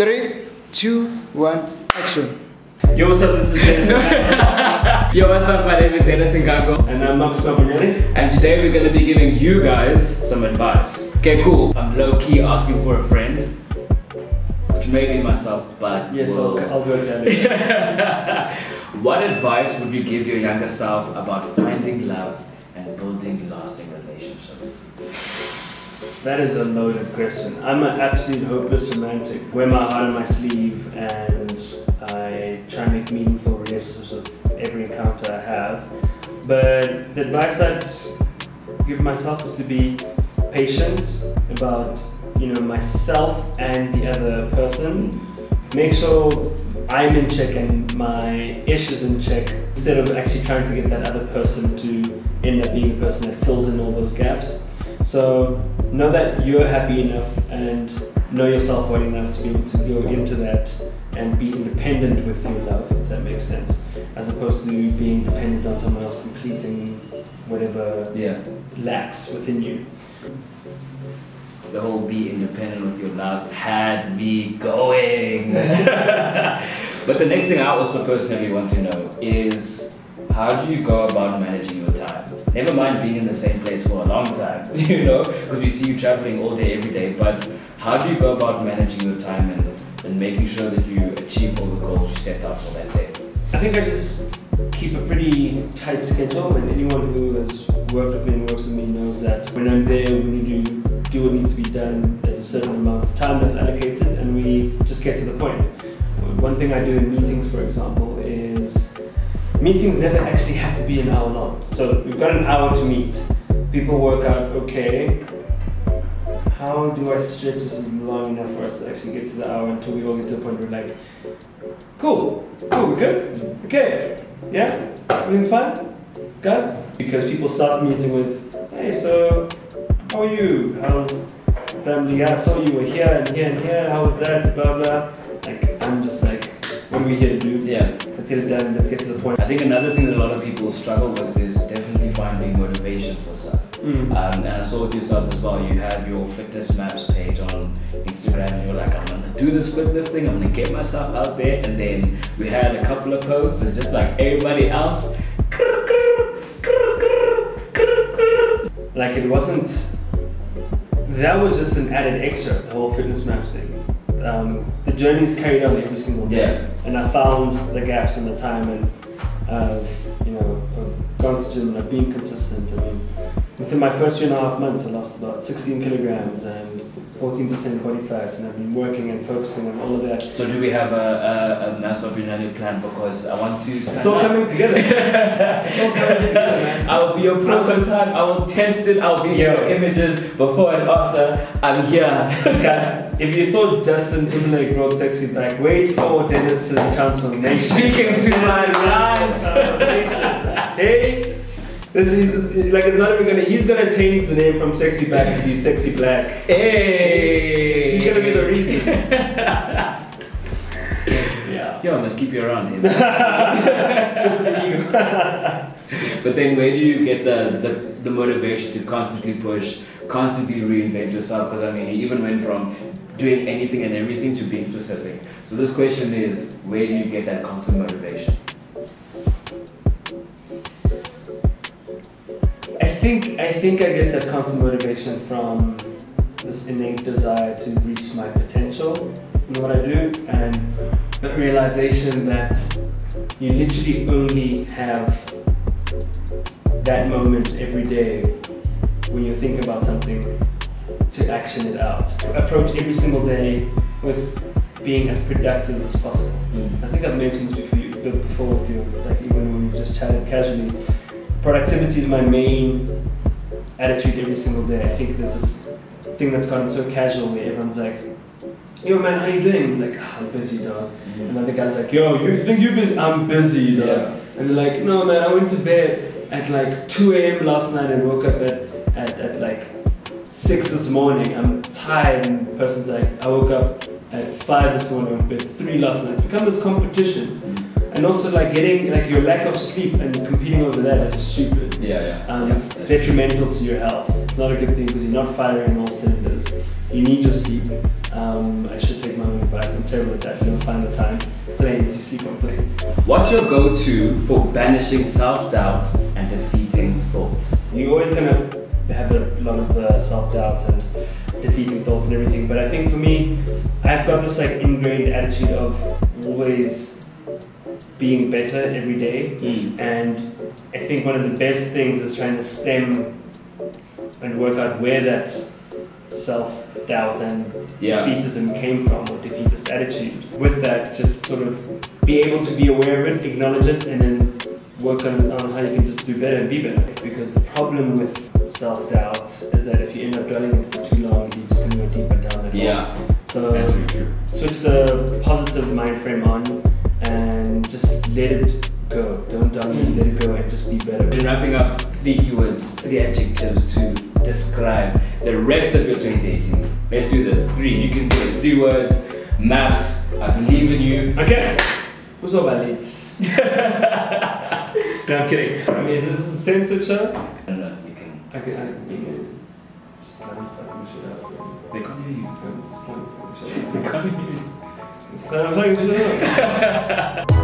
Three, two, one, action. Yo, what's up? This is Dennis. Yo, what's up? My name is Dennis Ngango, and I'm Maps Maponyane. and today we're gonna be giving you guys some advice. Okay, cool. I'm low key asking for a friend, which may be myself, but Yes, we'll- I'll, I'll go tell you. what advice would you give your younger self about finding love and building lasting relationships? That is a loaded question. I'm an absolute hopeless romantic. Wear my heart on my sleeve and I try and make meaningful relationships with every encounter I have. But the advice I'd give myself is to be patient about you know myself and the other person. Make sure I'm in check and my ish is in check instead of actually trying to get that other person to end up being the person that fills in all those gaps. So know that you're happy enough and know yourself well enough to be able to go into that and be independent with your love, if that makes sense, as opposed to being dependent on someone else completing whatever Yeah. lacks within you. The whole be independent with your love had me going. but the next thing I also personally want to know is how do you go about managing your time? Never mind being in the same place for a long time, you know, because we see you traveling all day, every day. But how do you go about managing your time and, and making sure that you achieve all the goals you set out for that day? I think I just keep a pretty tight schedule, and anyone who has worked with me and works with me knows that when I'm there, we need to do what needs to be done. There's a certain amount of time that's allocated, and we just get to the point. One thing I do in meetings, for example, meetings never actually have to be an hour long. So we've got an hour to meet. People work out, okay, how do I stretch this long enough for us to actually get to the hour until we all get to a point where we're like, cool, cool, we're good? Okay, yeah, everything's fine, guys? Because people start meeting with, hey, so how are you? How's family? I saw you were here and here and here, how was that? Blah, blah. Like, I'm just what are we here to do? Yeah. Let's get it done, let's get to the point. I think another thing that a lot of people struggle with is definitely finding motivation for stuff. Mm. Um, and I saw with yourself as well, you had your fitness maps page on Instagram and you're like, I'm gonna do this fitness thing, I'm gonna get myself out there. And then we had a couple of posts and just like everybody else. Like it wasn't. That was just an added extra. The whole fitness maps thing. Um, the is carried on every single day, Yeah. and I found the gaps in the time and uh, you know I've gone to gym and I've been consistent. I mean, within my first three and a half months, I lost about 16 kilograms and 14% body fat, and I've been working and focusing on all of that. So do we have a, a, a mass of plan because I want to It's all coming together. it's all coming together. I'll be your prototype, I will test it, I'll be your images before and after. I'm here. If you thought Justin Timberlake wrote Sexy Back, wait for Dennis's transformation. Speaking to my life. Hey, this is like it's not even gonna. He's gonna change the name from Sexy Black to be Sexy Black. Hey! He's gonna be the reason. yeah. Yo, I must keep you around here. But then where do you get the, the, the motivation to constantly push, constantly reinvent yourself? Because I mean, you even went from doing anything and everything to being specific. So this question is, where do you get that constant motivation? I think I think I get that constant motivation from this innate desire to reach my potential in what I do and the realization that you literally only have that moment every day when you think about something to action it out. Approach every single day with being as productive as possible. I think I've mentioned this before, before with you, like even when we just chatted casually. Productivity is my main attitude every single day. I think there's this thing that's gotten so casual where everyone's like, Yo man, how you doing? Like, "Ah, I'm busy dog. And then other guy's like, Yo, you think you're busy? I'm busy dog. Yeah. And they're like, No man, I went to bed at like 2 a.m. last night and woke up at, at, at like 6 this morning. I'm tired. And the person's like, I woke up at 5 this morning, bed 3 last night. It's become this competition. And also like getting like your lack of sleep and competing over that is stupid. Yeah, yeah. Um, yeah, it's detrimental to your health. It's not a good thing because you're not firing all cylinders. You need your sleep. Um, I should take my own advice. I'm terrible at that. You don't find the time. Planes, you sleep on planes. What's your go-to for banishing self-doubt and defeating thoughts? You're always gonna have a lot of uh, self-doubt and defeating thoughts and everything. But I think for me, I've got this like ingrained attitude of always being better every day. Mm. And I think one of the best things is trying to stem and work out where that self doubt and Yeah. defeatism came from or defeatist attitude. With that, just sort of be able to be aware of it, acknowledge it, and then work on, on how you can just do better and be better. Because the problem with self doubt is that if you end up dwelling in it for too long, you're just go deeper down that hole. Yeah, So that's very true. switch the positive mind frame on and just let it go. Don't dwell it, mm. let it go and just be better. Been wrapping up three keywords, three adjectives to describe the rest of your 2018. Let's do this. Three. You can do it. Three words. Maps. I believe in you. Okay. What's all about it? no, I'm kidding. I mean, is this a censored show? I don't know. You can. I can, I can, you can just bloody fucking shit out. They can't hear you. It's bloody fucking shit out. They can't hear you. It's bloody fucking shit out.